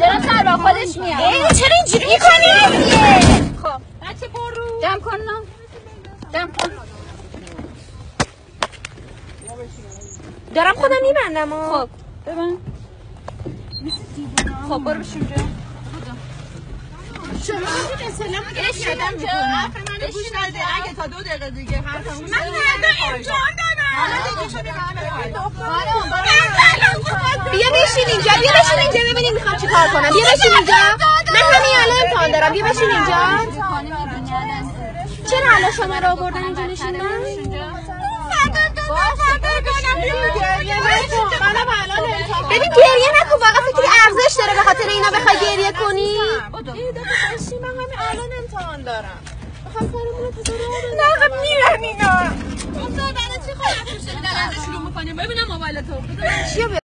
دارم سر با خودش میاد. چرا اینجوری می‌کنی؟ خب. بچه برو. دم کن دم کن. دارم خودم میبندم خب. ببین خب برو بشین اونجا شما مثلا گوش نده. اگه تا دو دقیقه دیگه من امتحان دارم بیا بشین اینجا بیا بشین اینجا ببینیم می‌خوام چی کار کنم. بیا بشین اینجا. من همین الان امتحان دارم. بیا بشین اینجا. چرا الان شما رو آوردن اینجا نشوندن ببین گریه نکن واقعا فکر ارزش داره به خاطر اینا بخوای گریه کنی؟ من همین الان امتحان دارم نه میرن اینا برای چی خواهد شروع می‌کنیم ببینم موبایل تو